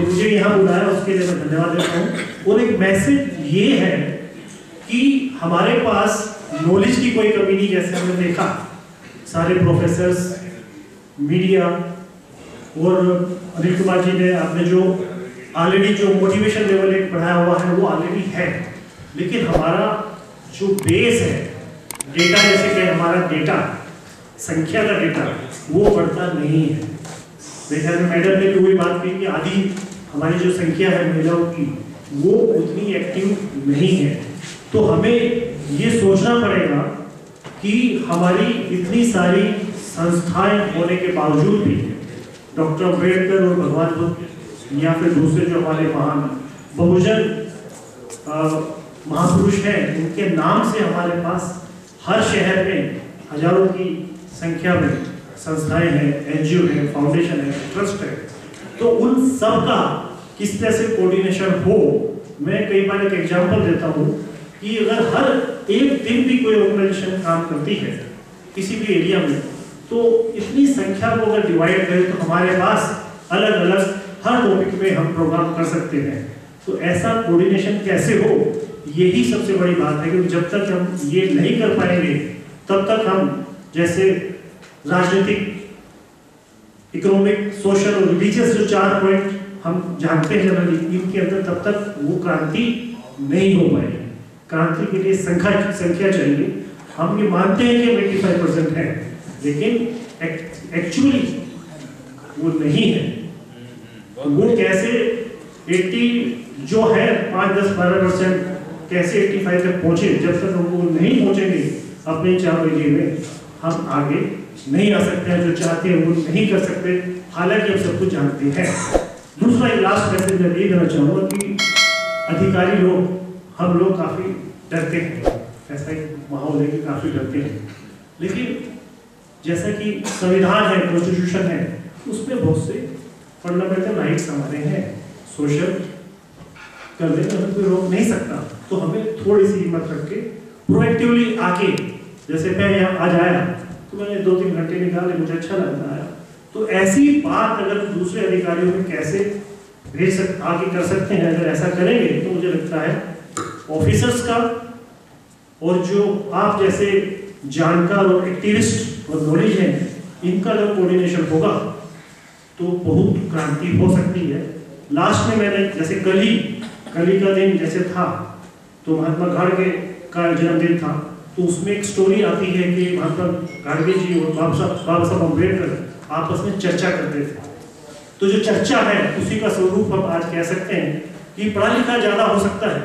तो मुझे यहाँ बुलाया, उसके लिए मैं धन्यवाद देता हूँ। और एक मैसेज ये है कि हमारे पास नॉलेज की कोई कमी नहीं, जैसे हमने देखा। सारे प्रोफेसर्स मीडिया और अनिल कुमार जी ने आपने जो ऑलरेडी जो मोटिवेशन लेवल एक बढ़ाया हुआ है, वो ऑलरेडी है। लेकिन हमारा जो बेस है डेटा जैसे कि हमारा डेटा संख्या का डेटा वो बढ़ता नहीं है। मैडम ने भी वही बात की कि आधी हमारी जो संख्या है महिलाओं की, वो उतनी एक्टिव नहीं है। तो हमें ये सोचना पड़ेगा कि हमारी इतनी सारी संस्थाएँ होने के बावजूद भी, डॉक्टर अंबेडकर और भगवान बुद्ध, या फिर दूसरे जो हमारे महान बहुजन महापुरुष हैं, उनके नाम से हमारे पास हर शहर में हज़ारों की संख्या में संस्थाएँ हैं, एनजीओ है, फाउंडेशन है, ट्रस्ट है। तो उन सब का किस तरह से कोऑर्डिनेशन हो, मैं कई बार एक एग्जांपल देता हूँ कि अगर हर एक दिन भी कोई ऑर्गेनाइजेशन काम करती है, किसी भी एरिया में तो इतनी संख्या को अगर डिवाइड करें तो हमारे पास अलग अलग हर टॉपिक में हम प्रोग्राम कर सकते हैं। तो ऐसा कोऑर्डिनेशन कैसे हो, यही सबसे बड़ी बात है क्योंकि जब तक हम ये नहीं कर पाएँगे, तब तक हम जैसे राजनीतिक इकोनॉमिक, सोशल और रिलीजियस जो चार पॉइंट हम जानते हैं जनरली, इनके अंदर तब तक वो क्रांति नहीं हो पाएगी क्रांति के लिए संख्या संख्या चाहिए। हम ये मानते हैं कि हम 85 परसेंट है, लेकिन एक्चुअली वो नहीं है। वो कैसे 80 जो है 5 10 12 परसेंट कैसे 85 तक पहुँचे, जब तक हम वो नहीं पहुँचेंगे अपने चार एरिए में, हम आगे नहीं आ सकते हैं, जो चाहते हैं, वो नहीं कर सकते। हालाँकि हम सब कुछ जानते हैं। दूसरा एक लास्ट मैसेज मैं ये देना चाहूँगा कि अधिकारी लोग, हम लोग काफ़ी डरते हैं। ऐसा एक माहौल है कि काफ़ी डरते हैं। लेकिन जैसा कि संविधान है कॉन्स्टिट्यूशन है, उसमें बहुत से फंडामेंटल राइट्स हमारे हैं। सोशल करने में हमें कोई रोक नहीं सकता। तो हमें थोड़ी सी हिम्मत रख के प्रोएक्टिवली आके, जैसे मैं यहाँ आज आया तो मैंने दो तीन घंटे निकाले मुझे अच्छा लगता है। तो ऐसी बात अगर दूसरे अधिकारियों में कैसे भेज सक, आगे कर सकते हैं, अगर ऐसा करेंगे तो मुझे लगता है ऑफिसर्स का और जो आप जैसे जानकार और एक्टिविस्ट और नॉलेज हैं, इनका अगर कोऑर्डिनेशन होगा तो बहुत क्रांति हो सकती है। लास्ट में मैंने जैसे कल कल का दिन जैसे था तो महात्मा गाड़गे का जन्मदिन था। तो उसमें एक स्टोरी आती है कि महात्मा गाड़गे जी और बाबा साहब बाबा साहब अंबेडकर आपस में चर्चा करते थे। तो जो चर्चा है, उसी का स्वरूप हम आज कह सकते हैं कि पढ़ा लिखा ज़्यादा हो सकता है,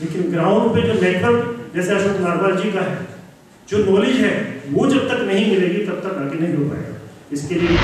लेकिन ग्राउंड पे जो नेटवर्क जैसे अशोक नारवाल जी का है, जो नॉलेज है, वो जब तक नहीं मिलेगी, तब तक आगे नहीं हो पाएगा। इसके लिए